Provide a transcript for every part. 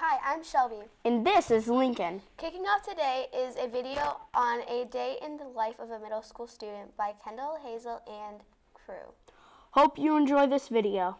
Hi, I'm Shelby. And this is Lincoln. Kicking off today is a video on a day in the life of a middle school student by Kendall Hazel and crew. Hope you enjoy this video.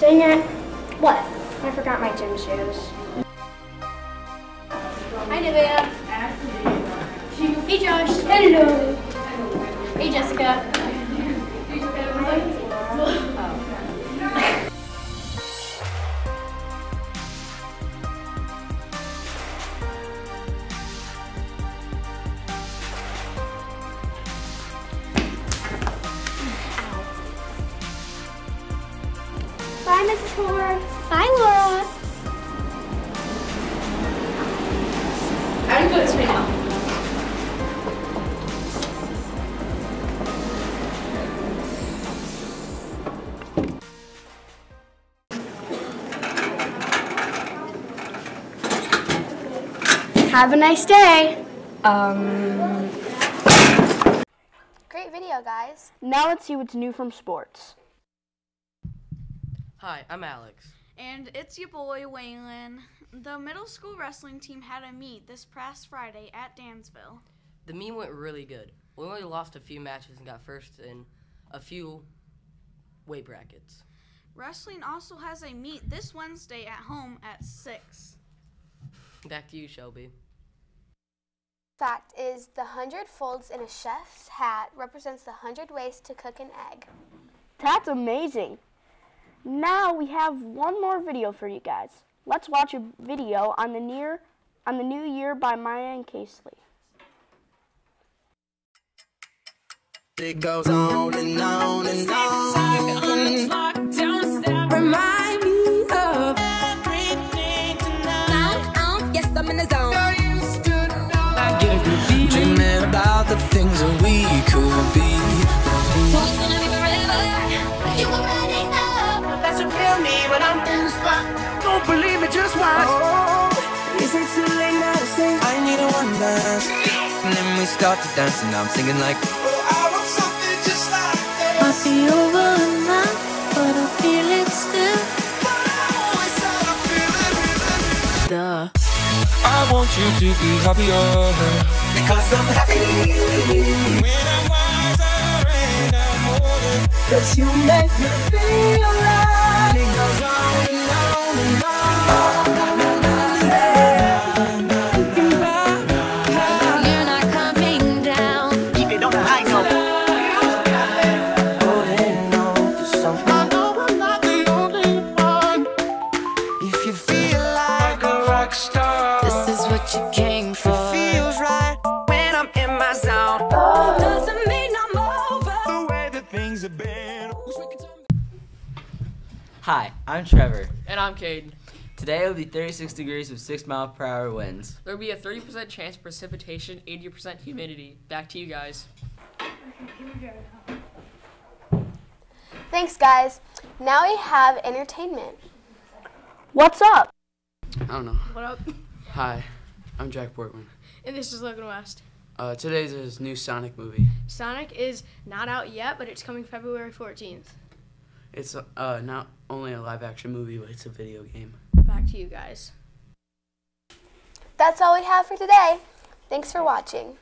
Dang it. What? I forgot my gym shoes. Hi, Nivea. Hey, Josh. Hello. Hey, Jessica. Bye, Bye, Laura. I'm going to now. Have a nice day. Um. Great video, guys. Now let's see what's new from sports. Hi, I'm Alex. And it's your boy Waylon. The middle school wrestling team had a meet this past Friday at Dansville. The meet went really good. We only lost a few matches and got first in a few weight brackets. Wrestling also has a meet this Wednesday at home at 6. Back to you, Shelby. Fact is the 100 folds in a chef's hat represents the 100 ways to cook an egg. That's amazing. Now we have one more video for you guys. Let's watch a video on the near on the new year by Maya and Casely. It goes on and on and on. Me when I'm in spot. Don't believe me, just watch. Oh, is it too late now to say I need a one dance? And then we start to dance, and I'm singing like. Oh, I want something just like that. Might be over now, but I feel it still. Oh, it's how I feel it. Duh. I want you to be happier because I'm happy when I'm wiser and I'm older. Cause you make me feel right. What you came for. feels right when I'm in my zone. Doesn't mean I'm over. The way that things have been. Hi, I'm Trevor. And I'm Caden. Today it'll be 36 degrees with 6 mile per hour winds. There'll be a 30% chance of precipitation, 80% humidity. Back to you guys. Thanks, guys. Now we have entertainment. What's up? I don't know. What up? Hi, I'm Jack Portman. And this is Logan West. Uh, today's his new Sonic movie. Sonic is not out yet, but it's coming February 14th. It's uh, not only a live action movie, but it's a video game. Back to you guys. That's all we have for today. Thanks for watching.